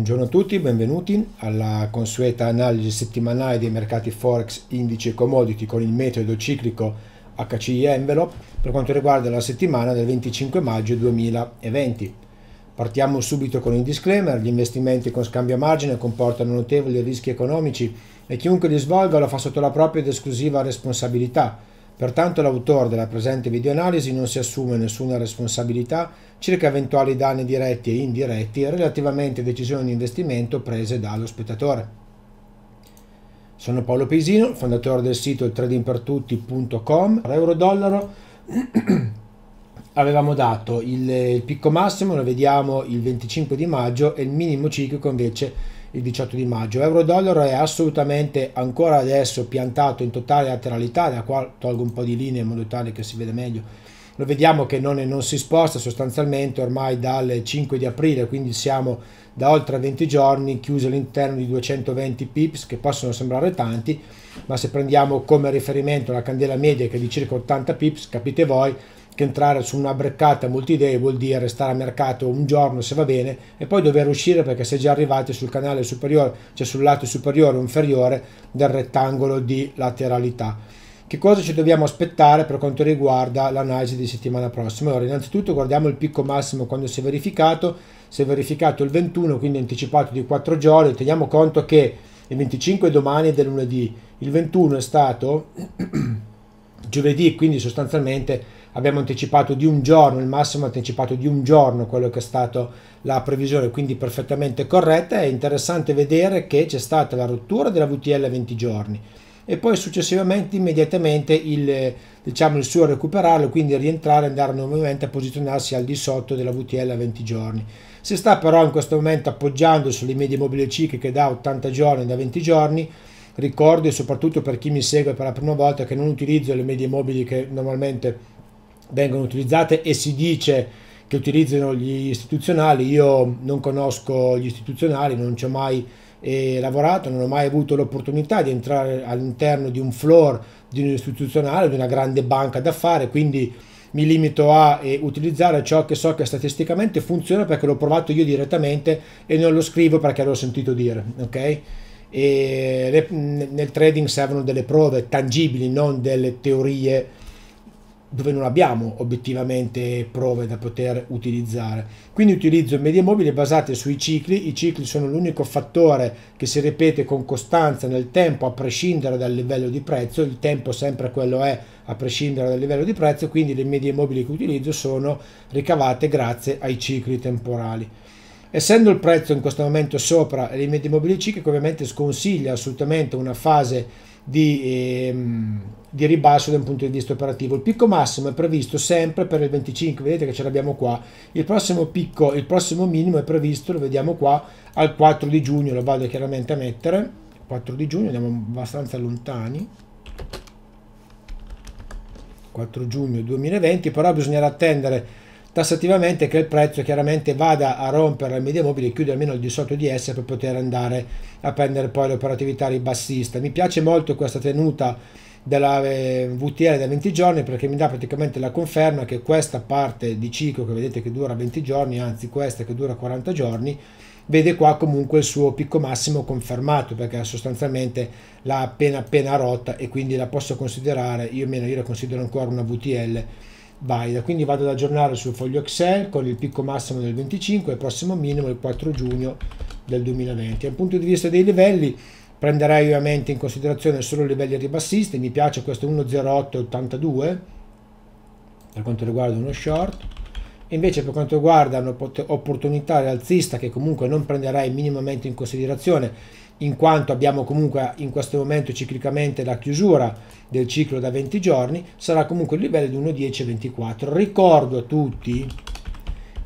Buongiorno a tutti, benvenuti alla consueta analisi settimanale dei mercati Forex, indice e commodity con il metodo ciclico HCI Envelope per quanto riguarda la settimana del 25 maggio 2020. Partiamo subito con il disclaimer, gli investimenti con scambio a margine comportano notevoli rischi economici e chiunque li svolga lo fa sotto la propria ed esclusiva responsabilità Pertanto l'autore della presente videoanalisi non si assume nessuna responsabilità circa eventuali danni diretti e indiretti relativamente a decisioni di investimento prese dallo spettatore. Sono Paolo Pesino, fondatore del sito tradingpertutti.com. Euro-dollaro avevamo dato il, picco massimo, lo vediamo il 25 di maggio e il minimo ciclico invece il 18 di maggio. Euro-dollaro è assolutamente ancora adesso piantato in totale lateralità, da qua tolgo un po' di linee in modo tale che si veda meglio. Lo vediamo che non, non si sposta sostanzialmente ormai dal 5 di aprile, quindi siamo da oltre 20 giorni chiusi all'interno di 220 pips che possono sembrare tanti, ma se prendiamo come riferimento la candela media che è di circa 80 pips, capite voi che entrare su una breccata multi-day vuol dire stare a mercato un giorno se va bene e poi dover uscire perché si è già arrivati sul canale superiore, cioè sul lato superiore o inferiore del rettangolo di lateralità. Che cosa ci dobbiamo aspettare per quanto riguarda l'analisi di settimana prossima? Allora, innanzitutto guardiamo il picco massimo quando si è verificato, si è verificato il 21, quindi anticipato di 4 giorni, teniamo conto che il 25 è domani è lunedì, il 21 è stato giovedì, quindi sostanzialmente abbiamo anticipato di un giorno, il massimo anticipato di un giorno quello che è stato la previsione, quindi perfettamente corretta. È interessante vedere che c'è stata la rottura della VTL a 20 giorni e poi successivamente immediatamente il, diciamo, il suo recuperarlo, quindi rientrare e andare nuovamente a posizionarsi al di sotto della VTL a 20 giorni. Si sta però in questo momento appoggiando sulle medie mobili cicliche da 80 giorni, da 20 giorni, ricordo e soprattutto per chi mi segue per la prima volta che non utilizzo le medie mobili che normalmente vengono utilizzate e si dice che utilizzano gli istituzionali, io non conosco gli istituzionali, non ci ho mai eh, lavorato, non ho mai avuto l'opportunità di entrare all'interno di un floor di un istituzionale, di una grande banca d'affari, quindi mi limito a eh, utilizzare ciò che so che statisticamente funziona perché l'ho provato io direttamente e non lo scrivo perché l'ho sentito dire, ok? E le, nel trading servono delle prove tangibili, non delle teorie dove non abbiamo obiettivamente prove da poter utilizzare. Quindi utilizzo medie mobili basate sui cicli, i cicli sono l'unico fattore che si ripete con costanza nel tempo a prescindere dal livello di prezzo, il tempo sempre quello è a prescindere dal livello di prezzo, quindi le medie mobili che utilizzo sono ricavate grazie ai cicli temporali. Essendo il prezzo in questo momento sopra le medie mobili cicliche, ovviamente sconsiglia assolutamente una fase di, ehm, di, ribasso da un punto di vista operativo. Il picco massimo è previsto sempre per il 25, vedete che ce l'abbiamo qua. Il prossimo picco, il prossimo minimo è previsto, lo vediamo qua, al 4 di giugno, lo vado chiaramente a mettere. 4 di giugno, andiamo abbastanza lontani. 4 giugno 2020, però bisognerà attendere tassativamente che il prezzo chiaramente vada a rompere la media mobile e chiude almeno al di sotto di essa per poter andare a prendere poi l'operatività ribassista. Mi piace molto questa tenuta della eh, VTL da 20 giorni perché mi dà praticamente la conferma che questa parte di ciclo che vedete che dura 20 giorni, anzi questa che dura 40 giorni, vede qua comunque il suo picco massimo confermato perché sostanzialmente l'ha appena appena rotta e quindi la posso considerare, io meno io la considero ancora una VTL valida. Quindi vado ad aggiornare sul foglio Excel con il picco massimo del 25 e il prossimo minimo il 4 giugno del 2020. Dal punto di vista dei livelli prenderei ovviamente in considerazione solo i livelli ribassisti, mi piace questo 1.0882 per quanto riguarda uno short. Invece per quanto riguarda un'opportunità rialzista che comunque non prenderei minimamente in considerazione in quanto abbiamo comunque in questo momento ciclicamente la chiusura del ciclo da 20 giorni, sarà comunque il livello di 1,10,24. Ricordo a tutti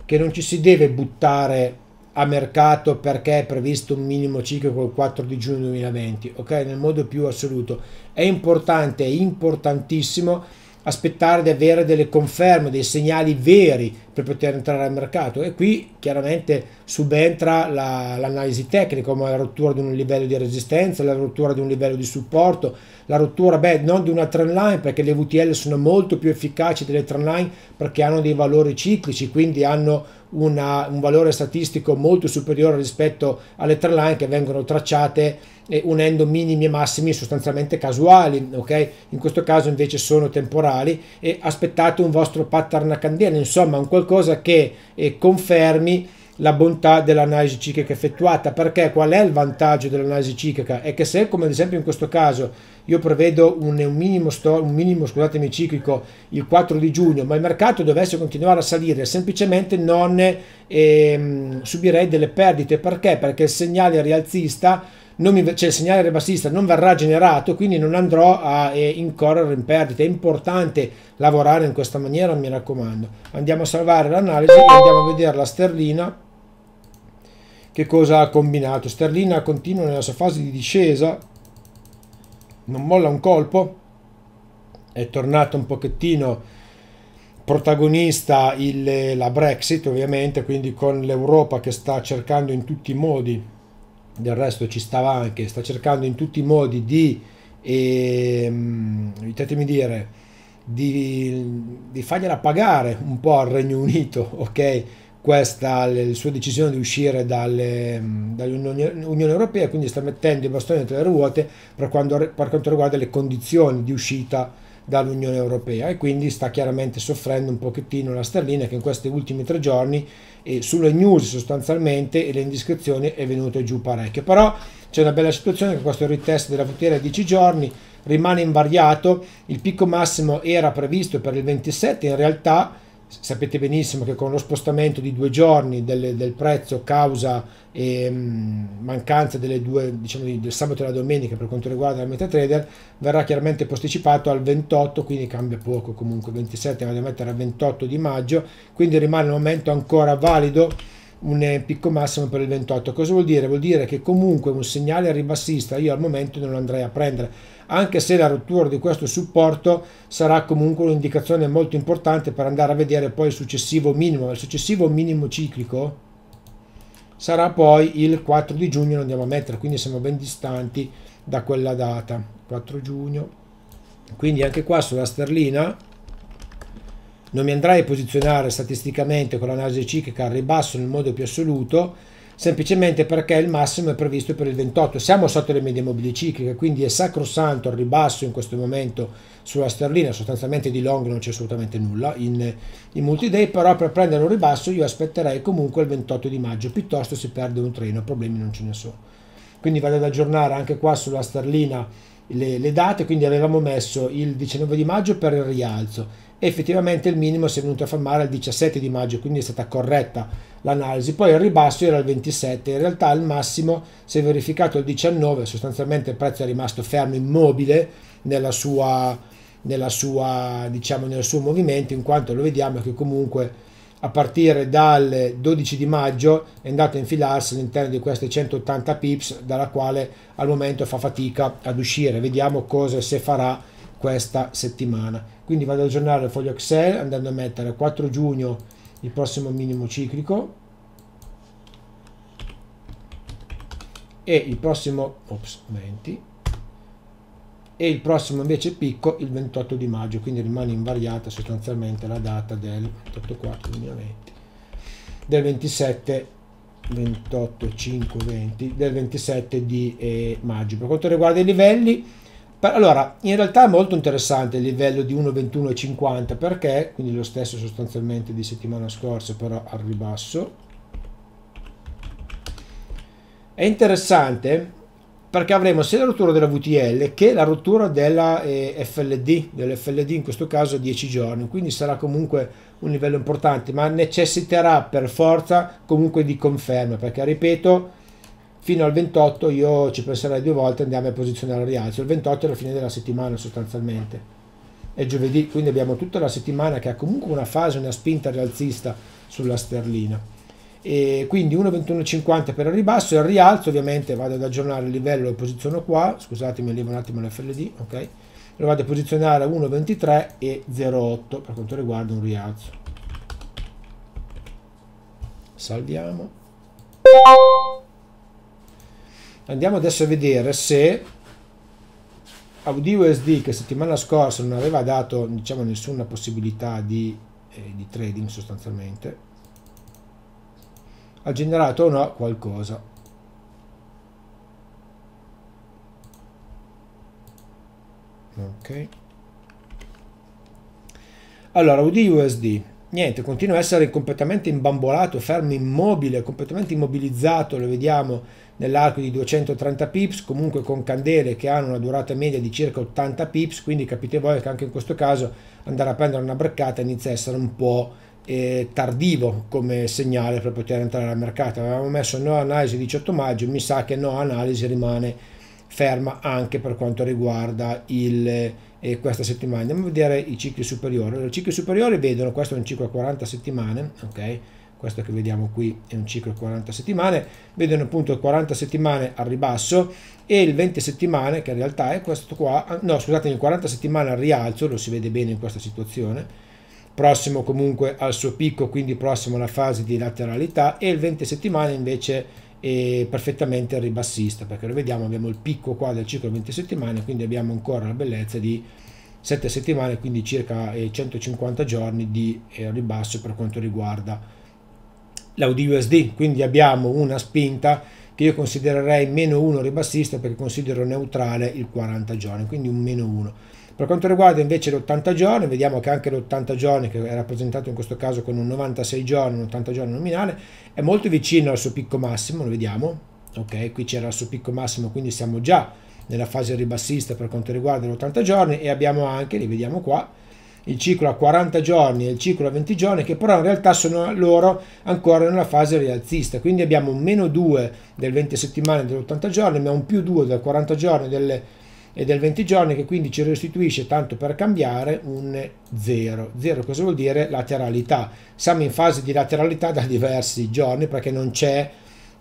che non ci si deve buttare a mercato perché è previsto un minimo ciclo col 4 di giugno 2020, ok? Nel modo più assoluto. È importante, è importantissimo aspettare di avere delle conferme, dei segnali veri per poter entrare al mercato e qui chiaramente subentra la, l'analisi tecnica come la rottura di un livello di resistenza, la rottura di un livello di supporto, la rottura beh, non di una trend line perché le VTL sono molto più efficaci delle trend line perché hanno dei valori ciclici, quindi hanno una, un valore statistico molto superiore rispetto alle tre line che vengono tracciate eh, unendo minimi e massimi sostanzialmente casuali, ok? In questo caso invece sono temporali e aspettate un vostro pattern a candela, insomma un qualcosa che eh, confermi la bontà dell'analisi ciclica effettuata. Perché qual è il vantaggio dell'analisi ciclica? È che se come ad esempio in questo caso io prevedo un, un minimo, sto, un minimo scusatemi, ciclico il 4 di giugno ma il mercato dovesse continuare a salire semplicemente non eh, subirei delle perdite. Perché? Perché il segnale rialzista mi, cioè il segnale ribassista non verrà generato, quindi non andrò a eh, incorrere in perdita. È importante lavorare in questa maniera, mi raccomando. Andiamo a salvare l'analisi e andiamo a vedere la sterlina che cosa ha combinato. Sterlina continua nella sua fase di discesa, non molla un colpo, è tornato un pochettino protagonista il, la Brexit ovviamente, quindi con l'Europa che sta cercando in tutti i modi, del resto ci stava anche, sta cercando in tutti i modi di, ehm, dire, di, di fargliela pagare un po' al Regno Unito, ok? questa la sua decisione di uscire dalle, dall'Unione Europea, quindi sta mettendo i bastoni tra le ruote per, quando, per quanto riguarda le condizioni di uscita dall'Unione Europea e quindi sta chiaramente soffrendo un pochettino la sterlina che in questi ultimi tre giorni e sulle news sostanzialmente e le indiscrezioni è venuto giù parecchio. Però c'è una bella situazione che questo retest della VTR a 10 giorni rimane invariato. Il picco massimo era previsto per il 27 in realtà sapete benissimo che con lo spostamento di due giorni del, del prezzo causa eh, mancanza delle due, diciamo, del sabato e la domenica per quanto riguarda la MetaTrader verrà chiaramente posticipato al 28 quindi cambia poco comunque 27 vado a mettere al 28 di maggio quindi rimane al momento ancora valido un picco massimo per il 28 cosa vuol dire? vuol dire che comunque un segnale ribassista io al momento non andrei a prendere anche se la rottura di questo supporto sarà comunque un'indicazione molto importante per andare a vedere poi il successivo minimo. Il successivo minimo ciclico sarà poi il 4 di giugno, lo andiamo a mettere, quindi siamo ben distanti da quella data, 4 giugno. Quindi anche qua sulla sterlina non mi andrai a posizionare statisticamente con l'analisi ciclica al ribasso nel modo più assoluto, semplicemente perché il massimo è previsto per il 28. Siamo sotto le medie mobili cicliche, quindi è sacrosanto il ribasso in questo momento sulla sterlina, sostanzialmente di long non c'è assolutamente nulla in, in multi-day, però per prendere un ribasso io aspetterei comunque il 28 di maggio, piuttosto si perde un treno, problemi non ce ne sono. Quindi vado ad aggiornare anche qua sulla sterlina le, le date, quindi avevamo messo il 19 di maggio per il rialzo, effettivamente il minimo si è venuto a fermare il 17 di maggio, quindi è stata corretta l'analisi. Poi il ribasso era il 27, in realtà il massimo si è verificato il 19, sostanzialmente il prezzo è rimasto fermo, immobile nella sua, nella sua, diciamo, nel suo movimento, in quanto lo vediamo che comunque a partire dal 12 di maggio è andato a infilarsi all'interno di queste 180 pips dalla quale al momento fa fatica ad uscire. Vediamo cosa se farà questa settimana. Quindi vado ad aggiornare il foglio Excel andando a mettere 4 giugno il prossimo minimo ciclico e il prossimo ops, 20 e il prossimo invece picco il 28 di maggio quindi rimane invariata sostanzialmente la data del 28 4 2020 del 27 28 5 20 del 27 di eh, maggio. Per quanto riguarda i livelli allora, in realtà è molto interessante il livello di 1,21,50 perché, quindi lo stesso sostanzialmente di settimana scorsa, però al ribasso. È interessante perché avremo sia la rottura della VTL che la rottura della eh, FLD, dell'FLD in questo caso a 10 giorni, quindi sarà comunque un livello importante, ma necessiterà per forza comunque di conferma, perché ripeto, fino al 28 io ci penserei due volte andiamo a posizionare al rialzo. Il 28 è la fine della settimana sostanzialmente. È giovedì quindi abbiamo tutta la settimana che ha comunque una fase una spinta rialzista sulla sterlina. E quindi 1,2150 per il ribasso e il rialzo ovviamente vado ad aggiornare il livello lo posiziono qua scusatemi levo un attimo l'FLD ok? Lo vado a posizionare a 1,23 e 0,8 per quanto riguarda un rialzo. Salviamo andiamo adesso a vedere se Audi USD che settimana scorsa non aveva dato diciamo nessuna possibilità di, eh, di trading sostanzialmente ha generato o no qualcosa. Ok. Allora UD USD niente continua a essere completamente imbambolato fermo immobile completamente immobilizzato lo vediamo nell'arco di 230 pips comunque con candele che hanno una durata media di circa 80 pips quindi capite voi che anche in questo caso andare a prendere una braccata inizia a essere un po' eh, tardivo come segnale per poter entrare al mercato. Avevamo messo no analisi 18 maggio mi sa che no analisi rimane ferma anche per quanto riguarda il, eh, questa settimana. Andiamo a vedere i cicli superiori. I cicli superiori vedono questo è un ciclo a 40 settimane ok questo che vediamo qui è un ciclo di 40 settimane, vedono appunto 40 settimane al ribasso e il 20 settimane che in realtà è questo qua, no scusate, il 40 settimane al rialzo, lo si vede bene in questa situazione, prossimo comunque al suo picco, quindi prossimo alla fase di lateralità e il 20 settimane invece è perfettamente ribassista, perché lo vediamo, abbiamo il picco qua del ciclo 20 settimane, quindi abbiamo ancora la bellezza di 7 settimane, quindi circa 150 eh, giorni di eh, ribasso per quanto riguarda l'Audi USD, quindi abbiamo una spinta che io considererei meno 1 ribassista perché considero neutrale il 40 giorni, quindi un meno 1. Per quanto riguarda invece l'80 giorni, vediamo che anche l'80 giorni, che è rappresentato in questo caso con un 96 giorni, un 80 giorni nominale, è molto vicino al suo picco massimo, lo vediamo. Ok, qui c'era il suo picco massimo, quindi siamo già nella fase ribassista per quanto riguarda l'80 giorni e abbiamo anche, li vediamo qua, il ciclo a 40 giorni e il ciclo a 20 giorni, che però in realtà sono loro ancora nella fase rialzista. Quindi abbiamo un meno 2 del 20 settimane e dell'80 giorni, ma un più 2 del 40 giorni delle, e del 20 giorni, che quindi ci restituisce, tanto per cambiare, un 0. 0 cosa vuol dire? Lateralità. Siamo in fase di lateralità da diversi giorni perché non c'è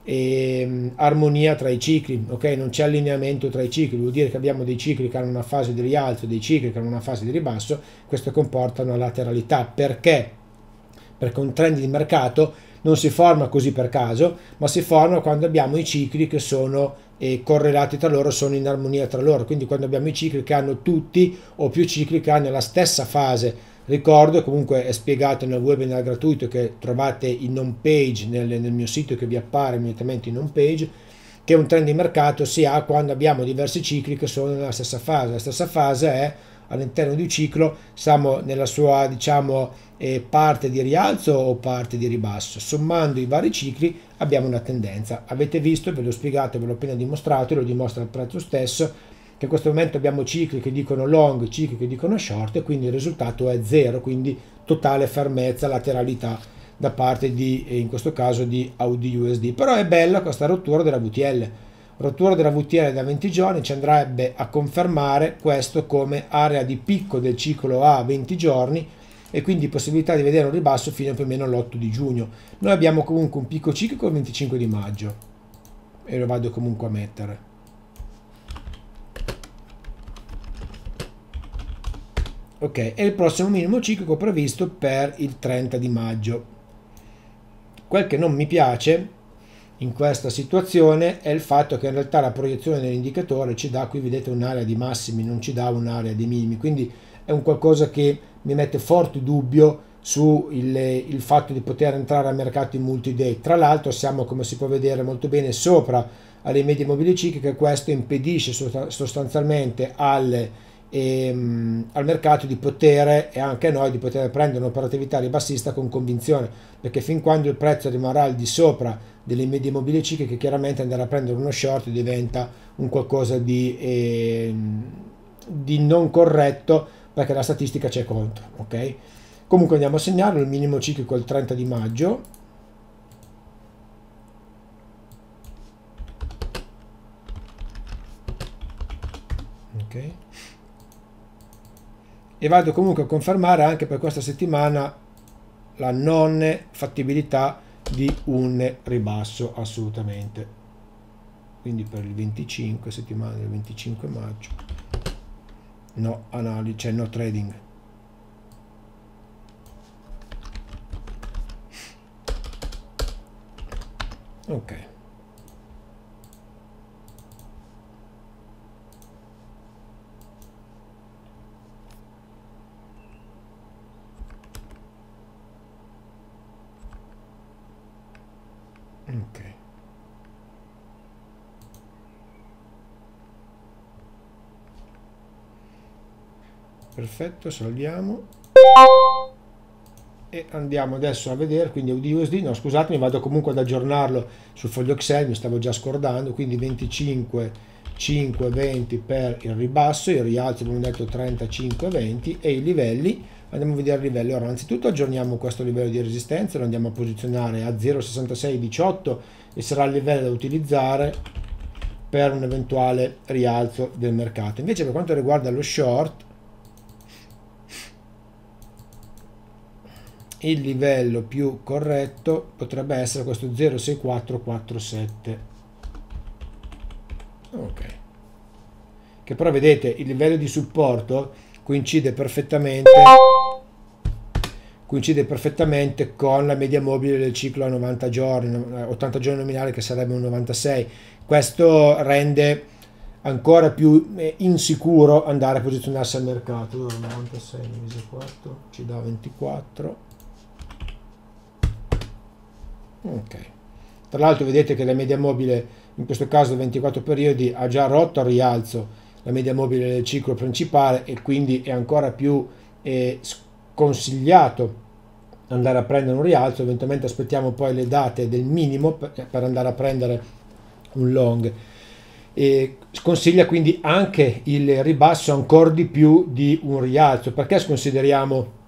e, ehm, armonia tra i cicli, ok? Non c'è allineamento tra i cicli, vuol dire che abbiamo dei cicli che hanno una fase di rialzo, dei cicli che hanno una fase di ribasso, questo comporta una lateralità. Perché? Perché un trend di mercato non si forma così per caso, ma si forma quando abbiamo i cicli che sono eh, correlati tra loro, sono in armonia tra loro. Quindi quando abbiamo i cicli che hanno tutti o più cicli che hanno la stessa fase Ricordo, comunque è spiegato nel webinar gratuito che trovate in home page nel, nel mio sito che vi appare immediatamente in home page, che un trend di mercato si ha quando abbiamo diversi cicli che sono nella stessa fase. La stessa fase è all'interno di un ciclo, siamo nella sua diciamo eh, parte di rialzo o parte di ribasso. Sommando i vari cicli abbiamo una tendenza. Avete visto, ve l'ho spiegato, ve l'ho appena dimostrato, lo dimostra il prezzo stesso che in questo momento abbiamo cicli che dicono long, cicli che dicono short e quindi il risultato è zero, quindi totale fermezza, lateralità da parte di, in questo caso, di Audi USD. Però è bella questa rottura della VTL. Rottura della VTL da 20 giorni ci andrebbe a confermare questo come area di picco del ciclo A 20 giorni e quindi possibilità di vedere un ribasso fino più o meno l'8 di giugno. Noi abbiamo comunque un picco ciclico il 25 di maggio e lo vado comunque a mettere. Ok e il prossimo minimo ciclico previsto per il 30 di maggio. Quel che non mi piace in questa situazione è il fatto che in realtà la proiezione dell'indicatore ci dà qui vedete un'area di massimi non ci dà un'area di minimi. Quindi è un qualcosa che mi mette forte dubbio su il, fatto di poter entrare al mercato in multi-day tra l'altro siamo come si può vedere molto bene sopra alle medie mobili cicliche. Questo impedisce sostanzialmente alle ehm, al mercato di poter e anche noi di poter prendere un'operatività ribassista con convinzione perché fin quando il prezzo rimarrà al di sopra delle medie mobili cicliche chiaramente andare a prendere uno short diventa un qualcosa di, eh, di non corretto perché la statistica c'è contro ok? Comunque andiamo a segnarlo il minimo ciclico il 30 di maggio. Ok e vado comunque a confermare anche per questa settimana la non fattibilità di un ribasso assolutamente. Quindi per il 25 settimana del 25 maggio no analisi cioè no trading. Ok perfetto salviamo. E andiamo adesso a vedere quindi USD no scusatemi vado comunque ad aggiornarlo sul foglio Excel mi stavo già scordando quindi 25 5 20 per il ribasso il rialzo abbiamo detto 35 20 e i livelli andiamo a vedere i livelli ora anzitutto aggiorniamo questo livello di resistenza lo andiamo a posizionare a 0,6618 e sarà il livello da utilizzare per un eventuale rialzo del mercato. Invece per quanto riguarda lo short il livello più corretto potrebbe essere questo 06447 ok. Che però vedete il livello di supporto coincide perfettamente coincide perfettamente con la media mobile del ciclo a 90 giorni 80 giorni nominale che sarebbe un 96 questo rende ancora più eh, insicuro andare a posizionarsi al mercato. 96 diviso 4 ci dà 24 ok. Tra l'altro vedete che la media mobile in questo caso 24 periodi ha già rotto al rialzo la media mobile del ciclo principale e quindi è ancora più eh, sconsigliato andare a prendere un rialzo. Eventualmente aspettiamo poi le date del minimo per, andare a prendere un long. E sconsiglia quindi anche il ribasso ancora di più di un rialzo. Perché sconsideriamo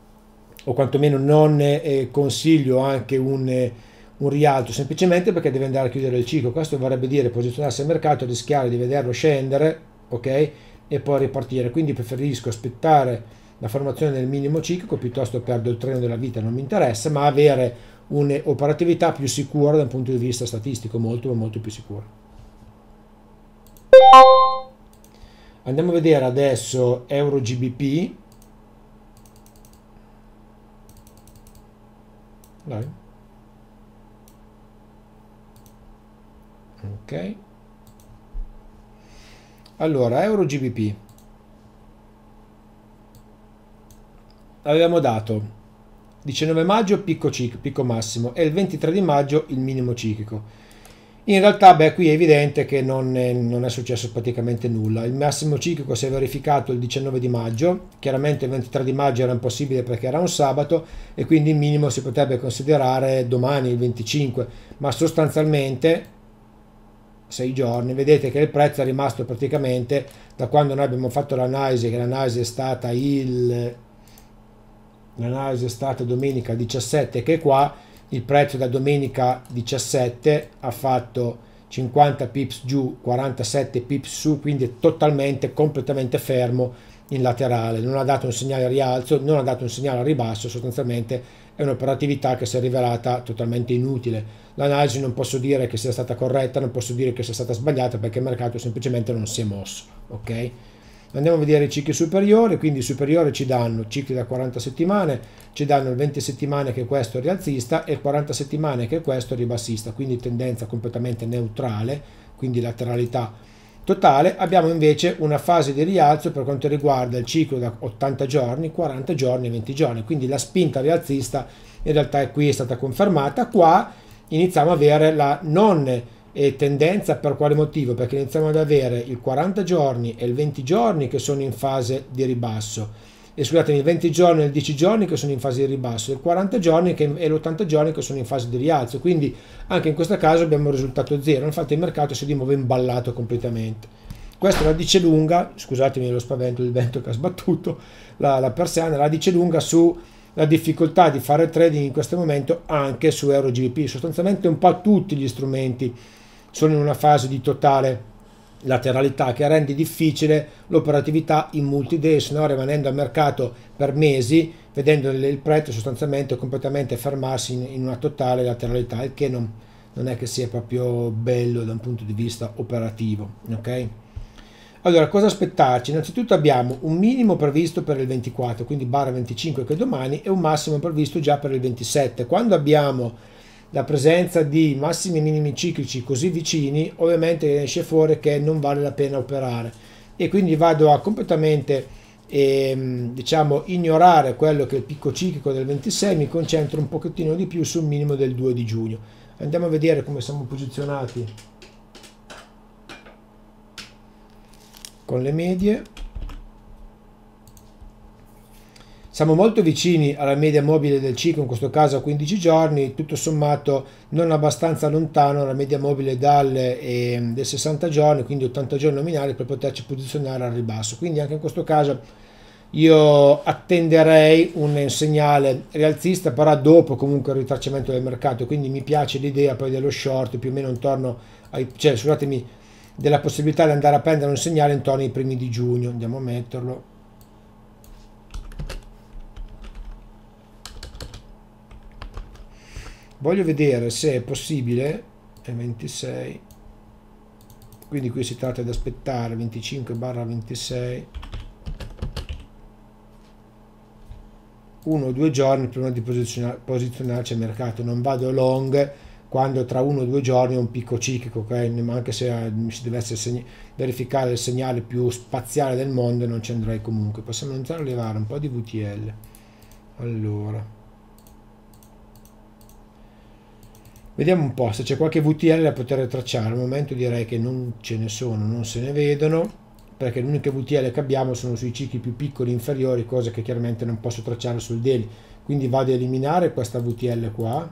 o quantomeno non eh, consiglio anche un eh, un rialzo semplicemente perché deve andare a chiudere il ciclo. Questo vorrebbe dire posizionarsi al mercato, rischiare di vederlo scendere, ok? E poi ripartire. Quindi preferisco aspettare la formazione del minimo ciclico piuttosto perdo il treno della vita, non mi interessa, ma avere un'operatività più sicura dal punto di vista statistico, molto molto più sicura. Andiamo a vedere adesso Euro GBP. Dai. Ok. Allora euro gbp avevamo dato 19 maggio picco, ciclo, picco massimo e il 23 di maggio il minimo ciclico. In realtà, beh, qui è evidente che non è, non è, successo praticamente nulla. Il massimo ciclico si è verificato il 19 di maggio, chiaramente il 23 di maggio era impossibile perché era un sabato e quindi il minimo si potrebbe considerare domani, il 25, ma sostanzialmente 6 giorni, vedete che il prezzo è rimasto praticamente da quando noi abbiamo fatto l'analisi, che l'analisi è stata il l'analisi è stata domenica 17 che qua il prezzo da domenica 17 ha fatto 50 pips giù 47 pips su quindi totalmente completamente fermo in laterale. Non ha dato un segnale a rialzo non ha dato un segnale a ribasso sostanzialmente è un'operatività che si è rivelata totalmente inutile l'analisi non posso dire che sia stata corretta, non posso dire che sia stata sbagliata perché il mercato semplicemente non si è mosso. Ok? Andiamo a vedere i cicli superiori, quindi superiori ci danno cicli da 40 settimane, ci danno il 20 settimane che questo è rialzista e il 40 settimane che questo è ribassista, quindi tendenza completamente neutrale, quindi lateralità totale. Abbiamo invece una fase di rialzo per quanto riguarda il ciclo da 80 giorni, 40 giorni e 20 giorni, quindi la spinta rialzista in realtà qui è stata confermata. Qua iniziamo ad avere la non eh, tendenza per quale motivo? Perché iniziamo ad avere il 40 giorni e il 20 giorni che sono in fase di ribasso e scusatemi, il 20 giorni e il 10 giorni che sono in fase di ribasso, il 40 giorni che, e l'80 giorni che sono in fase di rialzo. Quindi anche in questo caso abbiamo un risultato zero. Infatti il mercato si di nuovo imballato completamente. Questa la dice lunga, scusatemi lo spavento del vento che ha sbattuto la, la persiana, la dice lunga su la difficoltà di fare trading in questo momento anche su EuroGBP. Sostanzialmente un po' tutti gli strumenti sono in una fase di totale lateralità che rende difficile l'operatività in multi-day, se no rimanendo al mercato per mesi, vedendo il prezzo sostanzialmente completamente fermarsi in, in una totale lateralità, il che non, non, è che sia proprio bello da un punto di vista operativo. ok? Allora, cosa aspettarci? Innanzitutto abbiamo un minimo previsto per il 24, quindi barra 25 che è domani, e un massimo previsto già per il 27. Quando abbiamo la presenza di massimi e minimi ciclici così vicini, ovviamente esce fuori che non vale la pena operare. E quindi vado a completamente ehm, diciamo, ignorare quello che è il picco ciclico del 26, mi concentro un pochettino di più sul minimo del 2 di giugno. Andiamo a vedere come siamo posizionati con le medie siamo molto vicini alla media mobile del ciclo, in questo caso a 15 giorni, tutto sommato non abbastanza lontano dalla media mobile dal, eh, del 60 giorni, quindi 80 giorni nominali per poterci posizionare al ribasso. Quindi anche in questo caso io attenderei un segnale rialzista, però dopo comunque il ritracciamento del mercato, quindi mi piace l'idea poi dello short più o meno intorno ai, cioè scusatemi, della possibilità di andare a prendere un segnale intorno ai primi di giugno, andiamo a metterlo voglio vedere se è possibile è 26 quindi qui si tratta di aspettare 25 barra 26 uno o due giorni prima di posizionar posizionarci al mercato. Non vado long quando tra uno o due giorni è un picco ciclico okay? anche se eh, si dovesse verificare il segnale più spaziale del mondo non ci andrei comunque. Possiamo iniziare a levare un po' di VTL allora Vediamo un po' se c'è qualche VTL da poter tracciare. Al momento direi che non ce ne sono, non se ne vedono, perché le uniche VTL che abbiamo sono sui cicli più piccoli inferiori, cose che chiaramente non posso tracciare sul daily. Quindi vado a eliminare questa VTL qua,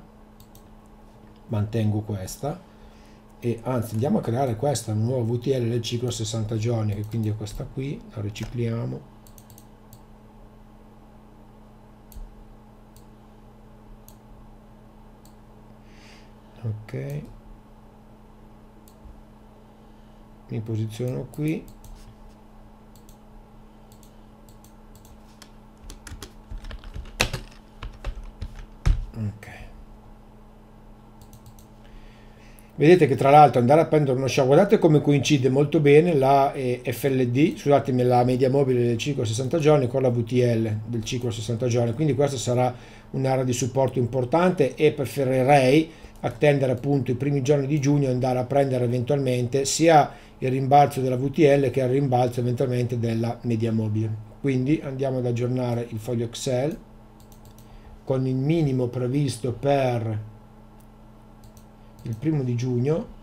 mantengo questa, e anzi andiamo a creare questa, nuova VTL del ciclo 60 giorni, che quindi è questa qui, la ricicliamo ok. Mi posiziono qui. Ok. Vedete che tra l'altro andare a prendere uno show guardate come coincide molto bene la eh, FLD scusatemi la media mobile del ciclo 60 giorni con la VTL del ciclo 60 giorni. Quindi questa sarà un'area di supporto importante e preferirei attendere appunto i primi giorni di giugno e andare a prendere eventualmente sia il rimbalzo della VTL che il rimbalzo eventualmente della media mobile. Quindi andiamo ad aggiornare il foglio Excel con il minimo previsto per il primo di giugno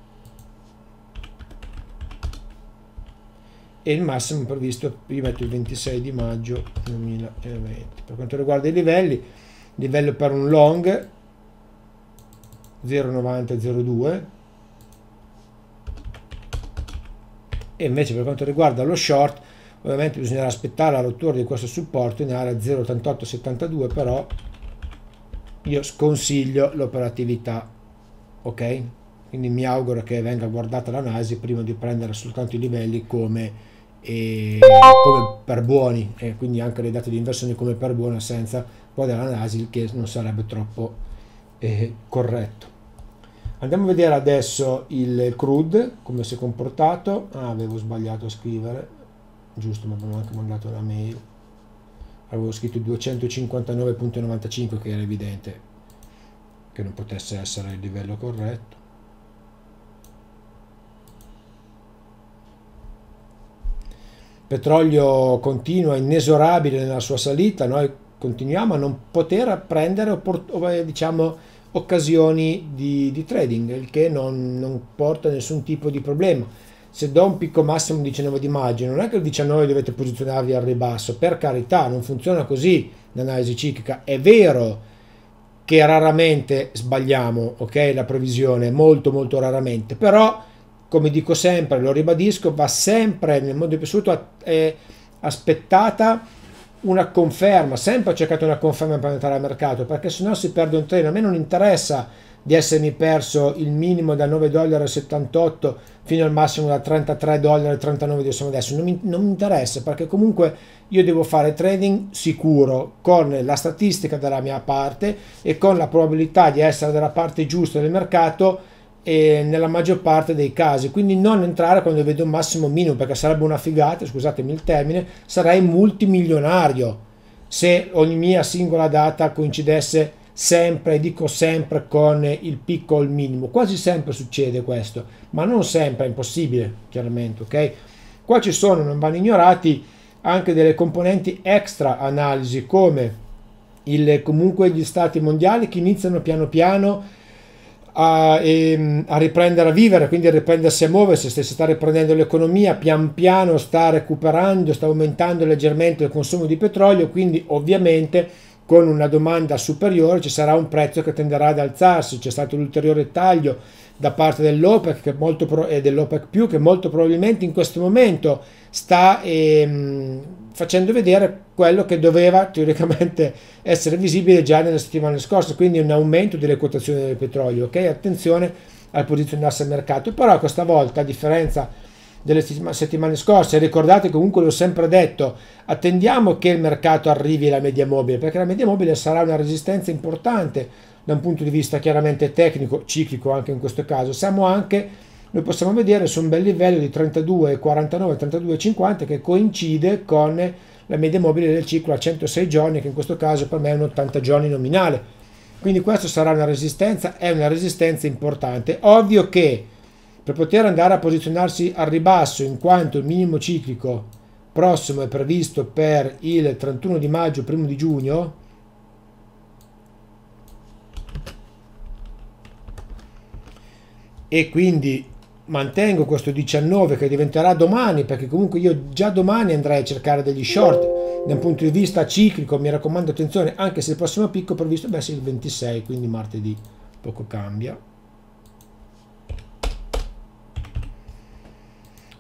e il massimo previsto io metto il 26 di maggio 2020 per quanto riguarda i livelli livello per un long 0,90 0,2 e invece per quanto riguarda lo short ovviamente bisognerà aspettare la rottura di questo supporto in area 0,8872 però io sconsiglio l'operatività ok? Quindi mi auguro che venga guardata l'analisi prima di prendere soltanto i livelli come, eh, come per buoni e quindi anche le date di inversione come per buone senza poi dell'analisi che non sarebbe troppo eh, corretto Andiamo a vedere adesso il crude, come si è comportato. Ah, avevo sbagliato a scrivere, giusto, mi avevano anche mandato una mail. Avevo scritto 259.95 che era evidente che non potesse essere il livello corretto. Petrolio continua inesorabile nella sua salita, noi continuiamo a non poter prendere diciamo occasioni di, di trading, il che non, non, porta nessun tipo di problema. Se do un picco massimo 19 di maggio, non è che il 19 dovete posizionarvi al ribasso, per carità, non funziona così l'analisi ciclica. È vero che raramente sbagliamo, ok, la previsione, molto molto raramente, però come dico sempre, lo ribadisco, va sempre nel modo più assoluto aspettata una conferma, sempre ho cercato una conferma per entrare al mercato, perché se no si perde un treno. A me non interessa di essermi perso il minimo da 9,78 dollari fino al massimo da 33,39 dollari dove siamo adesso. Non mi, non mi interessa perché comunque io devo fare trading sicuro con la statistica dalla mia parte e con la probabilità di essere dalla parte giusta del mercato e nella maggior parte dei casi. Quindi non entrare quando vedo un massimo minimo perché sarebbe una figata scusatemi il termine sarei multimilionario se ogni mia singola data coincidesse sempre dico sempre con il picco o il minimo. Quasi sempre succede questo ma non sempre è impossibile chiaramente ok? Qua ci sono non vanno ignorati anche delle componenti extra analisi come il, comunque gli stati mondiali che iniziano piano piano a, ehm, a, riprendere a vivere, quindi a riprendersi a muoversi, se sta riprendendo l'economia, pian piano sta recuperando, sta aumentando leggermente il consumo di petrolio, quindi ovviamente con una domanda superiore ci sarà un prezzo che tenderà ad alzarsi, c'è stato l'ulteriore taglio da parte dell'OPEC che molto e dell'OPEC più che molto probabilmente in questo momento sta ehm, facendo vedere quello che doveva teoricamente essere visibile già nelle settimane scorse, quindi un aumento delle quotazioni del petrolio. Ok, attenzione al posizionarsi al mercato, però questa volta a differenza delle settimane scorse, ricordate comunque l'ho sempre detto, attendiamo che il mercato arrivi alla media mobile, perché la media mobile sarà una resistenza importante da un punto di vista chiaramente tecnico, ciclico anche in questo caso, siamo anche, noi possiamo vedere su un bel livello di 32,49, 32,50 che coincide con la media mobile del ciclo a 106 giorni, che in questo caso per me è un 80 giorni nominale. Quindi questa sarà una resistenza, è una resistenza importante. Ovvio che per poter andare a posizionarsi al ribasso, in quanto il minimo ciclico prossimo è previsto per il 31 di maggio, 1 di giugno, e quindi mantengo questo 19 che diventerà domani perché comunque io già domani andrei a cercare degli short. Da un punto di vista ciclico mi raccomando attenzione anche se il prossimo picco previsto deve essere il 26 quindi martedì. Poco cambia.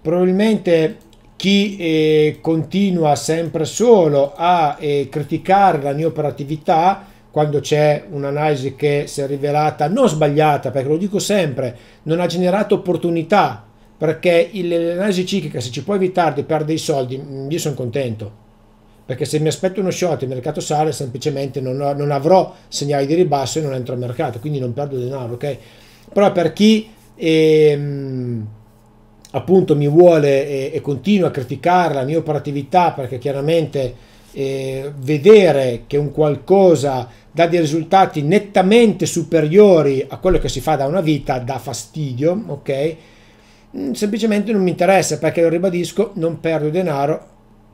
Probabilmente chi eh, continua sempre solo a eh, criticare la mia operatività quando c'è un'analisi che si è rivelata non sbagliata, perché lo dico sempre, non ha generato opportunità, perché l'analisi ciclica, se ci può evitare di perdere i soldi, mm, io sono contento. Perché se mi aspetto uno short e il mercato sale, semplicemente non, ho, non, avrò segnali di ribasso e non entro al mercato, quindi non perdo denaro, ok? Però per chi ehm, appunto mi vuole e, e continua a criticare la mia operatività, perché chiaramente eh, vedere che un qualcosa dà dei risultati nettamente superiori a quello che si fa da una vita dà fastidio, ok? Mm, semplicemente non mi interessa perché lo ribadisco, non perdo denaro,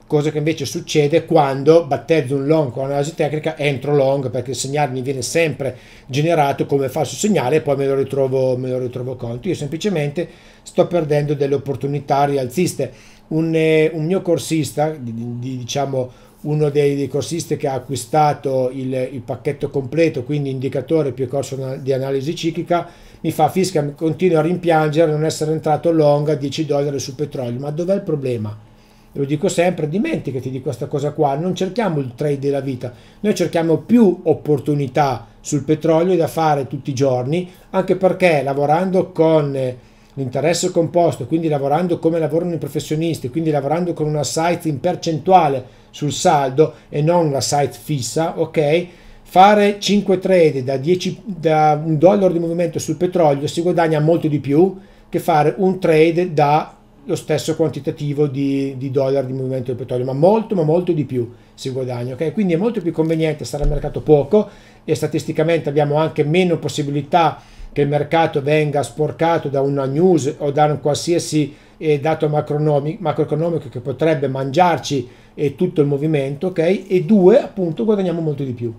cosa che invece succede quando battezzo un long con analisi tecnica, entro long perché il segnale mi viene sempre generato come falso segnale e poi me lo ritrovo, me lo ritrovo conto. Io semplicemente sto perdendo delle opportunità rialziste. Un, eh, un mio corsista, di, di, diciamo uno dei, dei, corsisti che ha acquistato il, il, pacchetto completo, quindi indicatore più corso di analisi ciclica, mi fa fisca, continua a rimpiangere non essere entrato long a 10 dollari sul petrolio. Ma dov'è il problema? Lo dico sempre, dimenticati di questa cosa qua, non cerchiamo il trade della vita, noi cerchiamo più opportunità sul petrolio da fare tutti i giorni, anche perché lavorando con l'interesse composto, quindi lavorando come lavorano i professionisti, quindi lavorando con una site in percentuale sul saldo e non la site fissa, ok? Fare 5 trade da, 10, da un dollaro di movimento sul petrolio si guadagna molto di più che fare un trade da lo stesso quantitativo di, di, dollari di movimento del petrolio, ma molto, ma molto di più si guadagna. ok? Quindi è molto più conveniente stare al mercato poco e statisticamente abbiamo anche meno possibilità che il mercato venga sporcato da una news o da un qualsiasi eh, dato macroeconomico che potrebbe mangiarci eh, tutto il movimento, ok? E due, appunto, guadagniamo molto di più.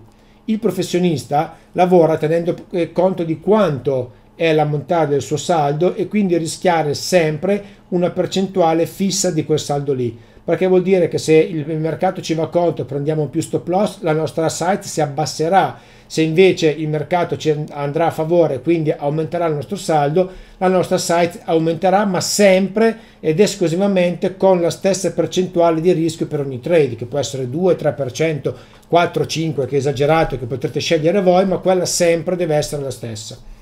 Il professionista lavora tenendo eh, conto di quanto è l'ammontare del suo saldo e quindi rischiare sempre una percentuale fissa di quel saldo lì perché vuol dire che se il mercato ci va contro e prendiamo più stop loss la nostra site si abbasserà se invece il mercato ci andrà a favore, quindi aumenterà il nostro saldo, la nostra site aumenterà, ma sempre ed esclusivamente con la stessa percentuale di rischio per ogni trade, che può essere 2, 3%, 4, 5, che è esagerato, che potrete scegliere voi, ma quella sempre deve essere la stessa.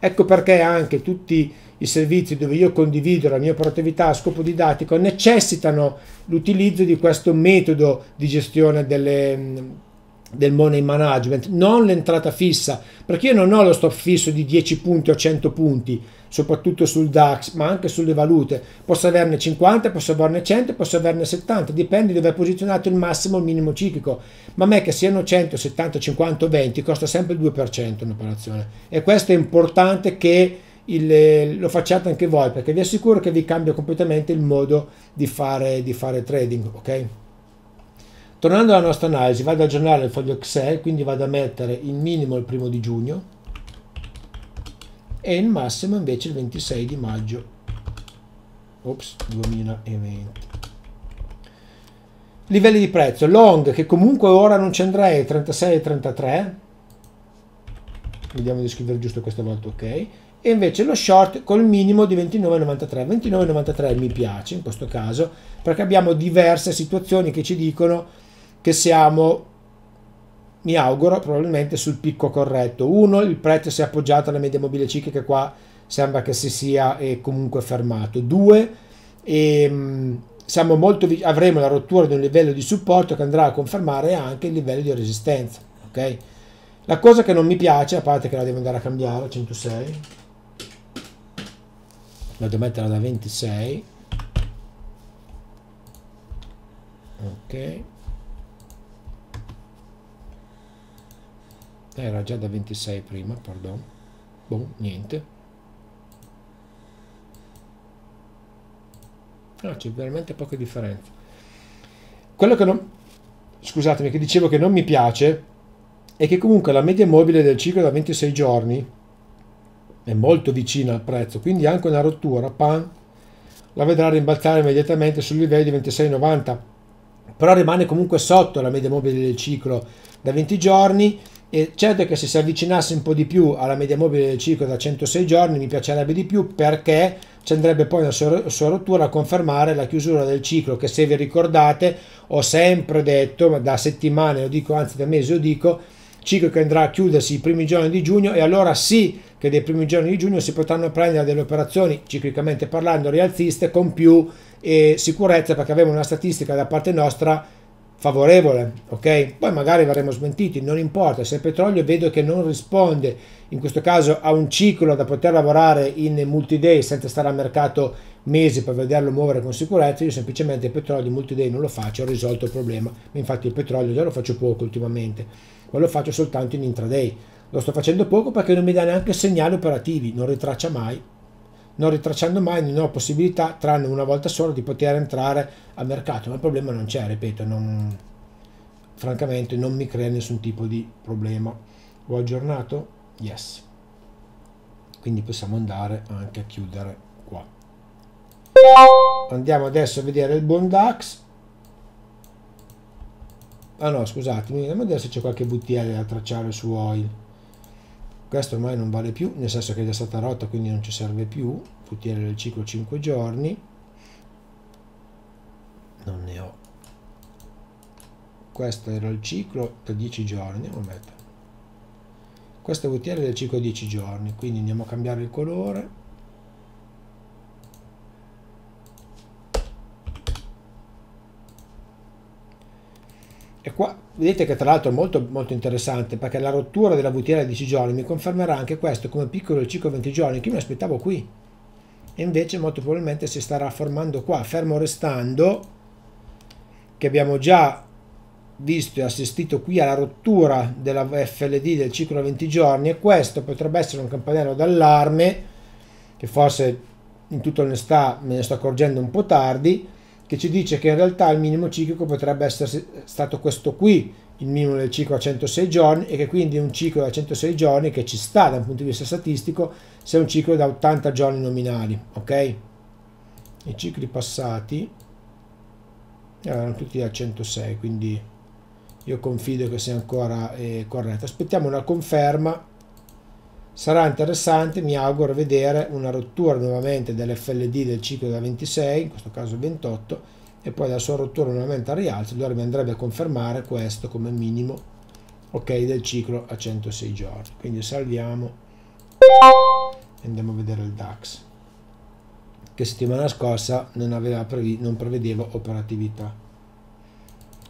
Ecco perché anche tutti i servizi dove io condivido la mia operatività a scopo didattico necessitano l'utilizzo di questo metodo di gestione delle del money management, non l'entrata fissa, perché io non ho lo stop fisso di 10 punti o 100 punti, soprattutto sul DAX, ma anche sulle valute. Posso averne 50, posso averne 100, posso averne 70, dipende dove è posizionato il massimo o il minimo ciclico. Ma a me che siano 100, 70, 50 o 20 costa sempre il 2% un'operazione. E questo è importante che il, lo facciate anche voi, perché vi assicuro che vi cambia completamente il modo di fare, di fare trading, ok? Tornando alla nostra analisi, vado a aggiornare il foglio Excel, quindi vado a mettere il minimo il primo di giugno, e il massimo invece il 26 di maggio. Ops 2020 livelli di prezzo. Long che comunque ora non ci andrei 36 e 33 vediamo di scrivere giusto questa volta ok. E invece lo short col minimo di 29,93 29,93 mi piace in questo caso perché abbiamo diverse situazioni che ci dicono che siamo mi auguro probabilmente sul picco corretto uno il prezzo si è appoggiato alla media mobile ciclica qua sembra che si sia eh, comunque fermato due ehm, siamo molto, avremo la rottura di un livello di supporto che andrà a confermare anche il livello di resistenza. Ok? La cosa che non mi piace, a parte che la devo andare a cambiare a 106, la devo mettere da 26. Ok. Era già da 26 prima, pardon. Boh, niente. No, c'è veramente poche differenze. Quello che non... Scusatemi, che dicevo che non mi piace è che comunque la media mobile del ciclo da 26 giorni è molto vicina al prezzo, quindi anche una rottura, pan, la vedrà rimbalzare immediatamente sul livello di 26,90, però rimane comunque sotto la media mobile del ciclo da 20 giorni e certo che se si avvicinasse un po' di più alla media mobile del ciclo da 106 giorni mi piacerebbe di più perché ci andrebbe poi sua, sua rottura a confermare la chiusura del ciclo che se vi ricordate ho sempre detto, ma da settimane lo dico, anzi da mesi lo dico, ciclo che andrà a chiudersi i primi giorni di giugno e allora sì che dei primi giorni di giugno si potranno prendere delle operazioni, ciclicamente parlando, rialziste con più eh, sicurezza perché avevamo una statistica da parte nostra favorevole, ok? Poi magari verremo smentiti, non importa, se il petrolio vedo che non risponde, in questo caso a un ciclo da poter lavorare in multi-day senza stare al mercato mesi per vederlo muovere con sicurezza, io semplicemente il petrolio multi-day non lo faccio, ho risolto il problema. Infatti il petrolio già lo faccio poco ultimamente, ma lo faccio soltanto in intraday. Lo sto facendo poco perché non mi dà neanche segnali operativi, non ritraccia mai, non ritracciando mai non ho possibilità, tranne una volta sola, di poter entrare al mercato, ma il problema non c'è, ripeto, non, francamente non mi crea nessun tipo di problema. Ho aggiornato? Yes. Quindi possiamo andare anche a chiudere qua. Andiamo adesso a vedere il buon DAX. Ah no, scusatemi, andiamo a vedere se c'è qualche VTL da tracciare su oil questo ormai non vale più nel senso che è già stata rotta quindi non ci serve più. Futiere del ciclo 5 giorni. Non ne ho. Questo era il ciclo da 10 giorni a mettere. Questo è VTR del ciclo 10 giorni quindi andiamo a cambiare il colore. E qua vedete che tra l'altro è molto, molto interessante perché la rottura della VTL a 10 giorni mi confermerà anche questo come piccolo ciclo 20 giorni che io mi aspettavo qui. E invece molto probabilmente si starà formando qua, fermo restando che abbiamo già visto e assistito qui alla rottura della FLD del ciclo 20 giorni e questo potrebbe essere un campanello d'allarme che forse in tutta onestà me ne sto accorgendo un po' tardi che ci dice che in realtà il minimo ciclico potrebbe essere stato questo qui, il minimo del ciclo a 106 giorni e che quindi un ciclo da 106 giorni che ci sta da un punto di vista statistico se è un ciclo da 80 giorni nominali, ok? I cicli passati erano tutti da 106, quindi io confido che sia ancora eh, corretto. Aspettiamo una conferma Sarà interessante, mi auguro, vedere una rottura nuovamente dell'FLD del ciclo da 26, in questo caso 28, e poi la sua rottura nuovamente al rialzo, allora mi andrebbe a confermare questo come minimo ok del ciclo a 106 giorni. Quindi salviamo e andiamo a vedere il DAX, che settimana scorsa non, aveva non prevedeva operatività.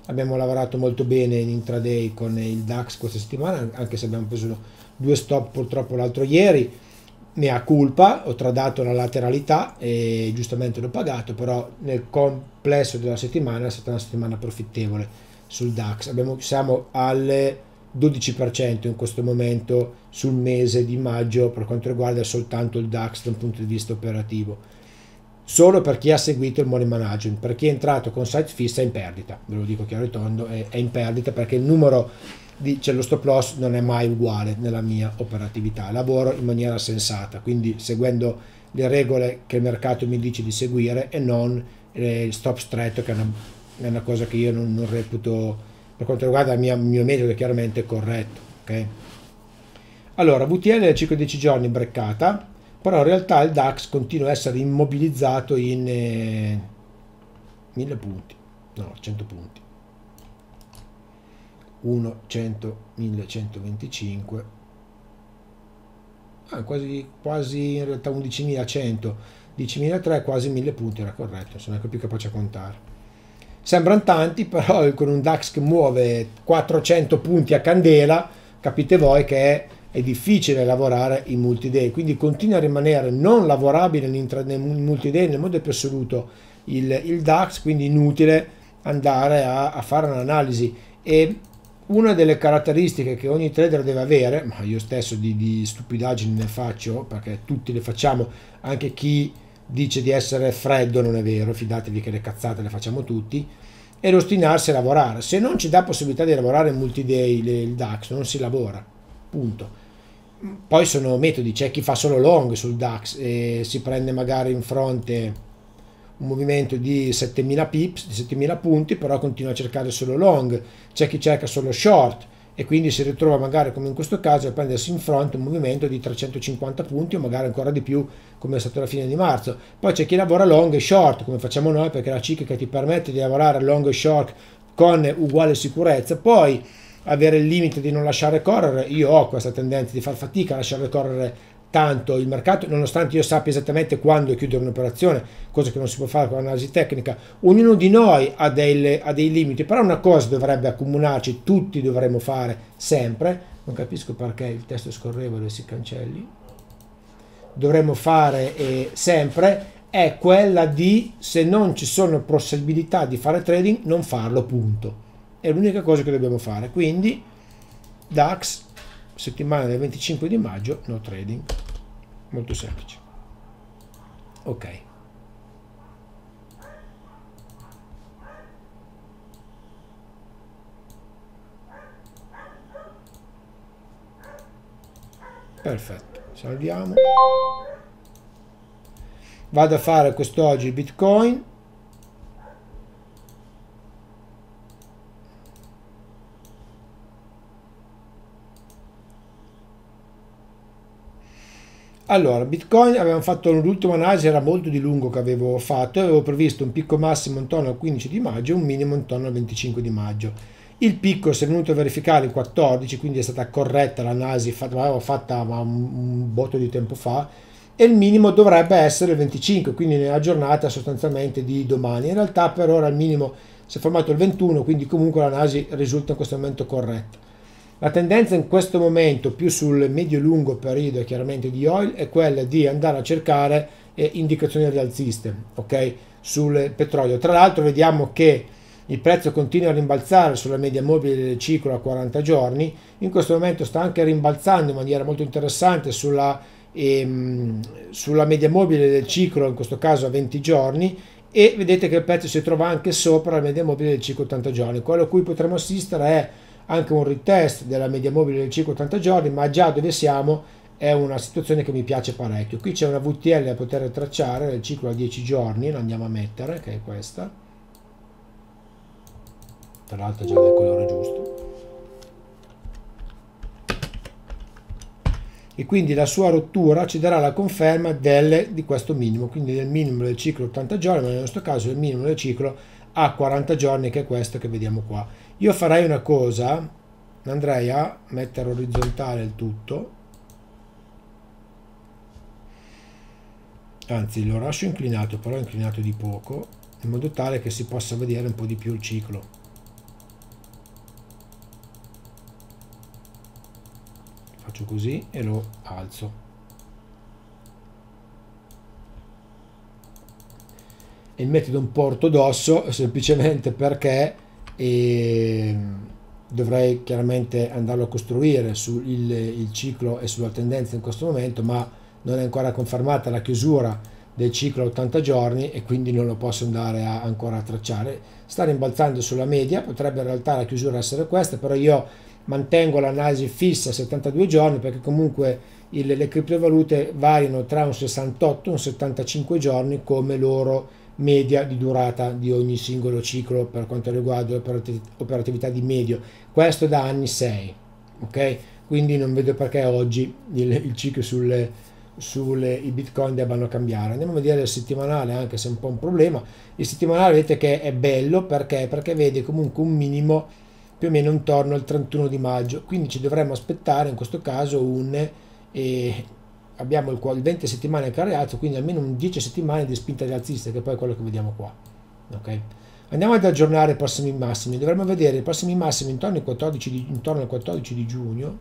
Abbiamo lavorato molto bene in intraday con il DAX questa settimana, anche se abbiamo preso due stop purtroppo l'altro ieri, mea culpa, ho tradato la lateralità e giustamente l'ho pagato, però nel complesso della settimana è stata una settimana profittevole sul DAX. Abbiamo, siamo al 12% in questo momento sul mese di maggio per quanto riguarda soltanto il DAX da un punto di vista operativo. Solo per chi ha seguito il money management, per chi è entrato con site fissa è in perdita, ve lo dico chiaro e tondo, è, è in perdita perché il numero cioè lo stop loss non è mai uguale nella mia operatività, lavoro in maniera sensata, quindi seguendo le regole che il mercato mi dice di seguire e non il stop stretto che è una, è una cosa che io non, non, reputo per quanto riguarda il mio, il mio metodo chiaramente corretto. Okay? Allora, VTL da 5-10 giorni breccata, però in realtà il DAX continua a essere immobilizzato in eh, 1000 punti, no, 100 punti. 1, 100, 1125, ah, quasi, quasi in realtà 11.100, 10.003, quasi 1000 punti era corretto, sono anche più capace a contare. Sembrano tanti, però con un DAX che muove 400 punti a candela, capite voi che è, è difficile lavorare in multi-day, quindi continua a rimanere non lavorabile in multi-day nel modo più assoluto il, il, DAX, quindi inutile andare a, a fare un'analisi. E una delle caratteristiche che ogni trader deve avere, ma io stesso di, di, stupidaggini ne faccio, perché tutti le facciamo, anche chi dice di essere freddo non è vero, fidatevi che le cazzate le facciamo tutti, è l'ostinarsi a lavorare. Se non ci dà possibilità di lavorare in multi-day il DAX, non si lavora, punto. Poi sono metodi, c'è chi fa solo long sul DAX e si prende magari in fronte un movimento di 7000 pips, di 7000 punti, però continua a cercare solo long, c'è chi cerca solo short e quindi si ritrova magari come in questo caso a prendersi in fronte un movimento di 350 punti o magari ancora di più come è stato alla fine di marzo. Poi c'è chi lavora long e short come facciamo noi perché la ciclica ti permette di lavorare long e short con uguale sicurezza. Poi avere il limite di non lasciare correre, io ho questa tendenza di far fatica a lasciare correre tanto il mercato, nonostante io sappia esattamente quando chiudere un'operazione, cosa che non si può fare con l'analisi tecnica, ognuno di noi ha, delle, ha, dei limiti, però una cosa dovrebbe accomunarci, tutti dovremmo fare sempre, non capisco perché il testo scorrevole si cancelli, dovremmo fare eh, sempre, è quella di se non ci sono possibilità di fare trading, non farlo, punto. È l'unica cosa che dobbiamo fare, quindi DAX settimana del 25 di maggio no trading. Molto semplice. Ok. Perfetto. Salviamo. Vado a fare quest'oggi bitcoin Allora, Bitcoin avevamo fatto l'ultima analisi, era molto di lungo che avevo fatto, avevo previsto un picco massimo intorno al 15 di maggio e un minimo intorno al 25 di maggio. Il picco si è venuto a verificare il 14, quindi è stata corretta l'analisi, l'avevo fatta un, un botto di tempo fa, e il minimo dovrebbe essere il 25, quindi nella giornata sostanzialmente di domani. In realtà per ora il minimo si è formato il 21, quindi comunque l'analisi risulta in questo momento corretta. La tendenza in questo momento, più sul medio-lungo periodo chiaramente di oil, è quella di andare a cercare eh, indicazioni rialziste okay, sul petrolio. Tra l'altro vediamo che il prezzo continua a rimbalzare sulla media mobile del ciclo a 40 giorni, in questo momento sta anche rimbalzando in maniera molto interessante sulla, ehm, sulla media mobile del ciclo, in questo caso a 20 giorni, e vedete che il prezzo si trova anche sopra la media mobile del ciclo 80 giorni. Quello a cui potremo assistere è anche un retest della media mobile del ciclo 80 giorni, ma già dove siamo è una situazione che mi piace parecchio. Qui c'è una VTL da poter tracciare del ciclo a 10 giorni, la andiamo a mettere, che è questa. Tra l'altro già del colore giusto. E quindi la sua rottura ci darà la conferma del, di questo minimo, quindi del minimo del ciclo 80 giorni, ma nel nostro caso il minimo del ciclo a 40 giorni, che è questo che vediamo qua io farei una cosa andrei a mettere orizzontale il tutto. Anzi lo lascio inclinato però inclinato di poco in modo tale che si possa vedere un po' di più il ciclo. Faccio così e lo alzo. Il metodo un po' ortodosso semplicemente perché e dovrei chiaramente andarlo a costruire sul il ciclo e sulla tendenza in questo momento ma non è ancora confermata la chiusura del ciclo a 80 giorni e quindi non lo posso andare a, ancora a tracciare. Sta rimbalzando sulla media potrebbe in realtà la chiusura essere questa però io mantengo l'analisi fissa a 72 giorni perché comunque il, le criptovalute variano tra un 68 e un 75 giorni come loro media di durata di ogni singolo ciclo per quanto riguarda l'operatività di medio. Questo da anni 6, ok? Quindi non vedo perché oggi il, il ciclo sulle, sulle i bitcoin debbano cambiare. Andiamo a vedere il settimanale, anche se è un po' un problema. Il settimanale vedete che è bello perché? Perché vede comunque un minimo più o meno intorno al 31 di maggio, quindi ci dovremmo aspettare in questo caso un... Eh, abbiamo il, il 20 settimane rialzo, quindi almeno un 10 settimane di spinta rialzista, che poi è quello che vediamo qua. Okay? Andiamo ad aggiornare i prossimi massimi, dovremmo vedere i prossimi massimi intorno al 14 di, intorno al 14 di giugno.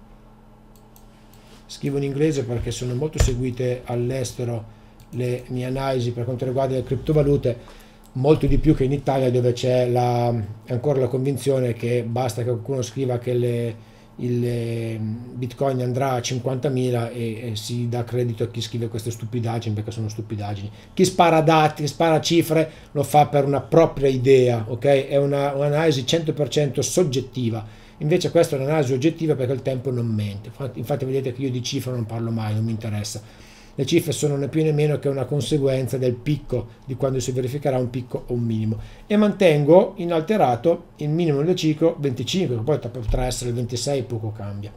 Scrivo in inglese perché sono molto seguite all'estero le mie analisi per quanto riguarda le criptovalute, molto di più che in Italia dove c'è ancora la convinzione che basta che qualcuno scriva che le, il ehm, bitcoin andrà a 50.000 e, si dà credito a chi scrive queste stupidaggini perché sono stupidaggini. Chi spara dati, spara cifre lo fa per una propria idea ok? È una, un'analisi 100% soggettiva. Invece questa è un'analisi oggettiva perché il tempo non mente. Infatti vedete che io di cifre non parlo mai non mi interessa le cifre sono né più né meno che una conseguenza del picco di quando si verificherà un picco o un minimo. E mantengo inalterato il minimo del ciclo 25 che poi potrà essere il 26 poco cambia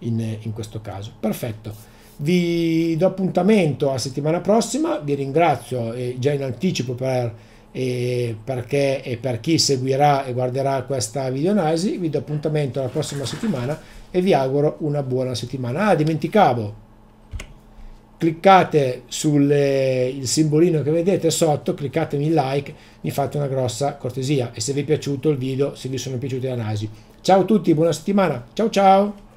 in, in questo caso. Perfetto. Vi do appuntamento a settimana prossima. Vi ringrazio eh, già in anticipo per e perché e per chi seguirà e guarderà questa videoanalisi vi do appuntamento alla prossima settimana e vi auguro una buona settimana. Ah dimenticavo cliccate sul simbolino che vedete sotto, cliccatemi like, mi fate una grossa cortesia e se vi è piaciuto il video, se vi sono piaciute le analisi. Ciao a tutti, buona settimana, ciao ciao!